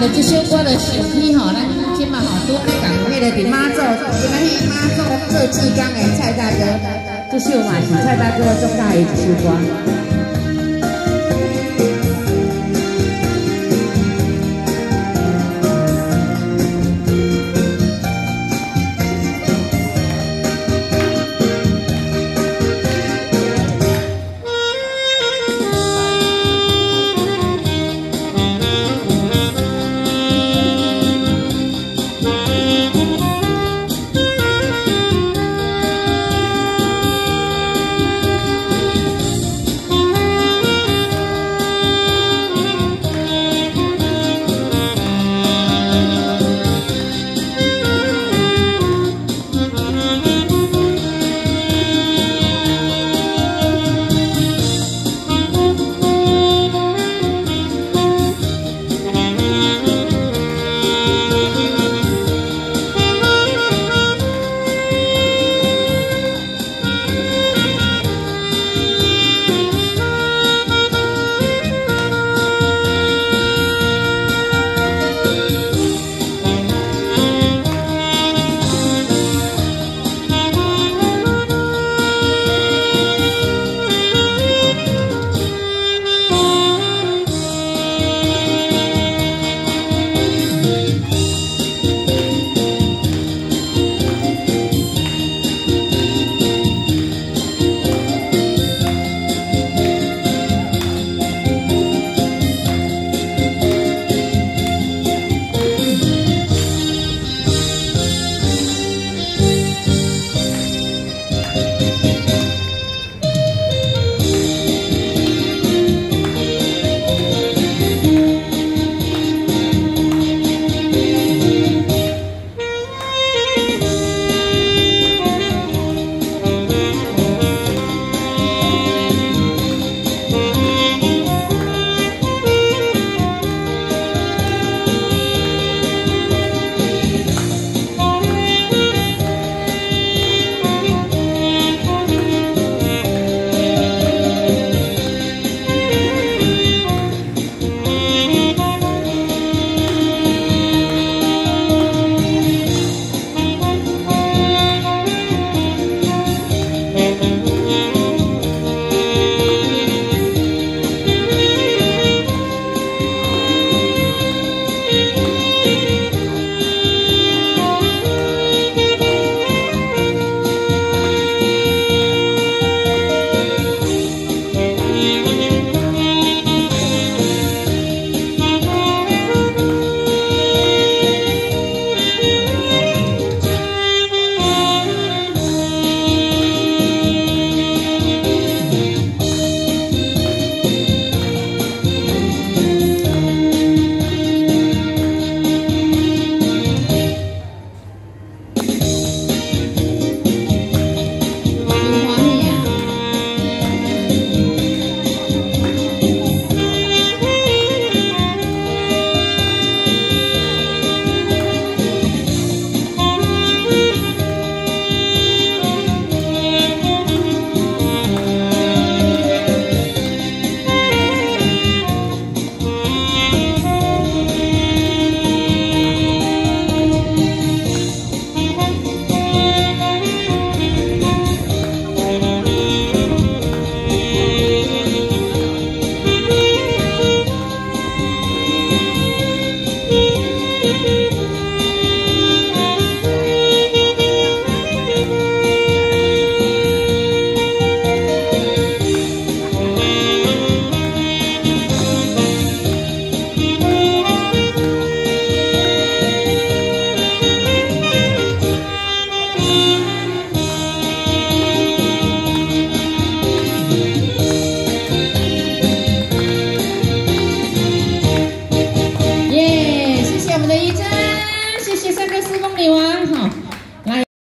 那这首歌的是起吼，咱今嘛好多咧讲迄个伫妈祖，今仔妈祖做志工的蔡大哥，这首嘛是蔡大哥做大的一首歌。